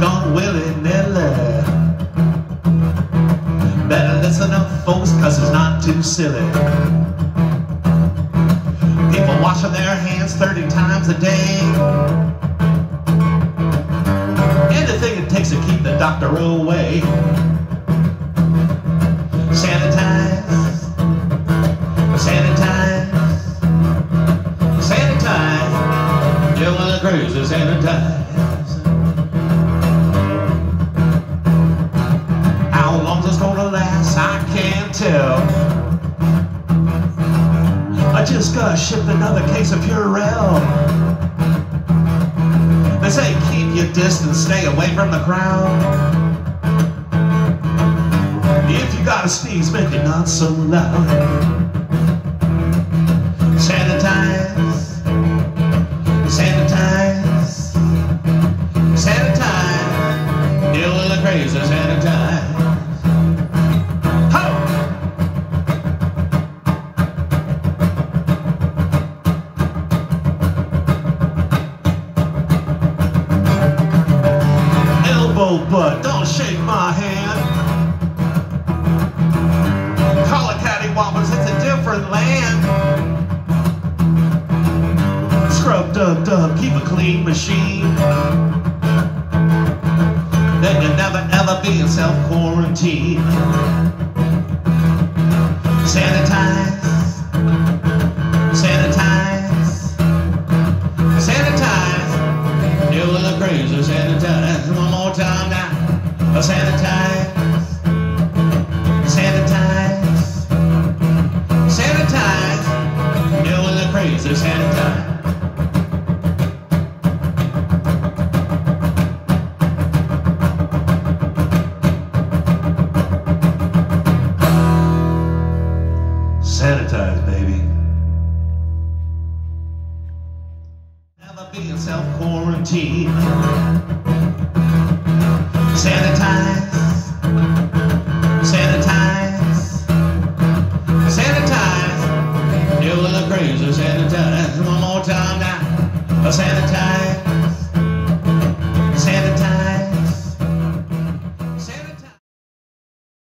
gone willy-nilly. Better listen up, folks, cause it's not too silly. People washing their hands 30 times a day. Anything it takes to keep the doctor away. Sanitize, sanitize, sanitize. You want the crazy sanitize. I just got shipped another case of Purell. They say keep your distance, stay away from the crowd. If you gotta sneeze, make it not so loud. Sanitize, sanitize, sanitize. Deal with the crazy, sanitize. Elbow butt, don't shake my hand. Call it cattywampus, it's a different land. Scrub dub dub, keep a clean machine. Then you'll never ever be in self quarantine. Time now. Sanitize, sanitize, sanitize. Deal with the crazy, sanitize. Sanitize, baby. Never Sanitize. Sanitize. Sanitize. Do a little crazy sanitize. One more time now. Sanitize.